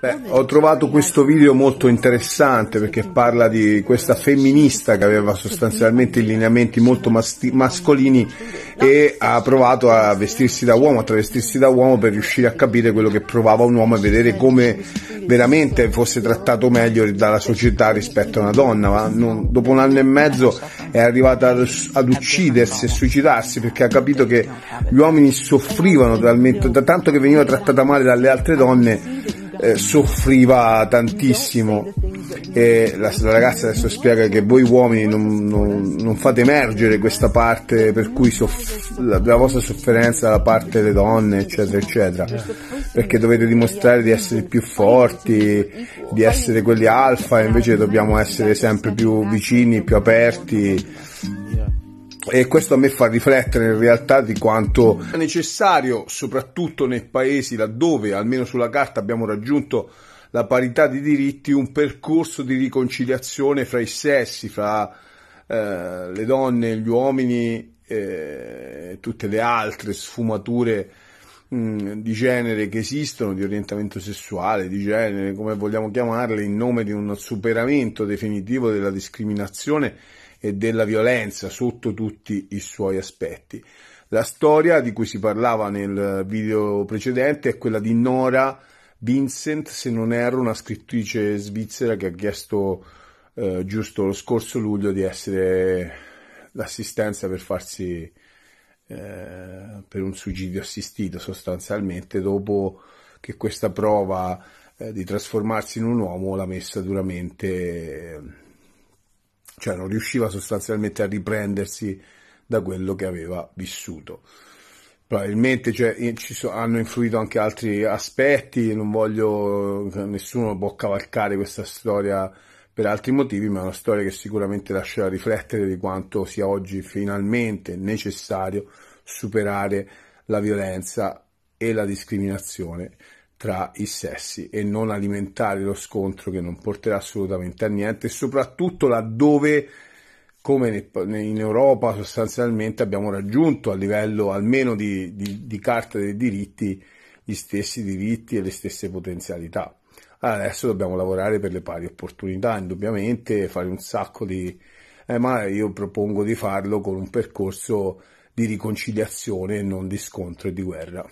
Beh, ho trovato questo video molto interessante perché parla di questa femminista che aveva sostanzialmente lineamenti molto masti- mascolini e ha provato a vestirsi da uomo, a travestirsi da uomo per riuscire a capire quello che provava un uomo e vedere come veramente fosse trattato meglio dalla società rispetto a una donna. Ma non, dopo un anno e mezzo è arrivata ad, ad uccidersi e suicidarsi perché ha capito che gli uomini soffrivano talmente, da tanto che veniva trattata male dalle altre donne eh, soffriva tantissimo. E la, la, ragazza adesso spiega che voi uomini non, non, non fate emergere questa parte per cui soff- la, la, vostra sofferenza da parte delle donne eccetera eccetera. Perché dovete dimostrare di essere più forti di essere quelli alfa e invece dobbiamo essere sempre più vicini più aperti e questo a me fa riflettere in realtà di quanto è necessario, soprattutto nei paesi laddove, almeno sulla carta, abbiamo raggiunto la parità di diritti, un percorso di riconciliazione fra i sessi, fra eh, le donne gli uomini e eh, tutte le altre sfumature mh, mm, di genere che esistono, di orientamento sessuale, di genere, come vogliamo chiamarle, in nome di un superamento definitivo della discriminazione e della violenza sotto tutti i suoi aspetti. La storia di cui si parlava nel video precedente è quella di Nora Vincent, se non erro, una scrittrice svizzera che ha chiesto eh, giusto lo scorso luglio di essere l'assistenza per farsi eh, per un suicidio assistito sostanzialmente dopo che questa prova eh, di trasformarsi in un uomo l'ha messa duramente cioè non riusciva sostanzialmente a riprendersi da quello che aveva vissuto. Probabilmente cioè, ci so, hanno influito anche altri aspetti, non voglio, nessuno può cavalcare questa storia per altri motivi, ma è una storia che sicuramente lascia riflettere di quanto sia oggi finalmente necessario superare la violenza e la discriminazione tra i sessi e non alimentare lo scontro che non porterà assolutamente a niente, soprattutto laddove, come in Europa, sostanzialmente abbiamo raggiunto a livello almeno di, di, di carta dei diritti gli stessi diritti e le stesse potenzialità. Adesso dobbiamo lavorare per le pari opportunità, indubbiamente, fare un sacco di... Eh, ma io propongo di farlo con un percorso di riconciliazione e non di scontro e di guerra.